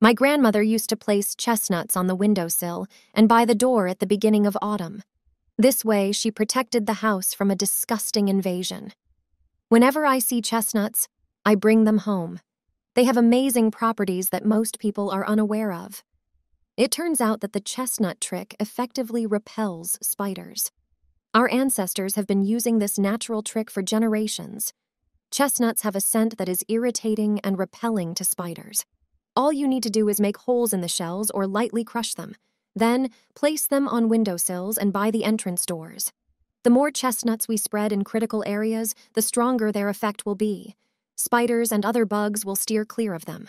My grandmother used to place chestnuts on the windowsill and by the door at the beginning of autumn. This way, she protected the house from a disgusting invasion. Whenever I see chestnuts, I bring them home. They have amazing properties that most people are unaware of. It turns out that the chestnut trick effectively repels spiders. Our ancestors have been using this natural trick for generations. Chestnuts have a scent that is irritating and repelling to spiders. All you need to do is make holes in the shells or lightly crush them. Then, place them on windowsills and by the entrance doors. The more chestnuts we spread in critical areas, the stronger their effect will be. Spiders and other bugs will steer clear of them.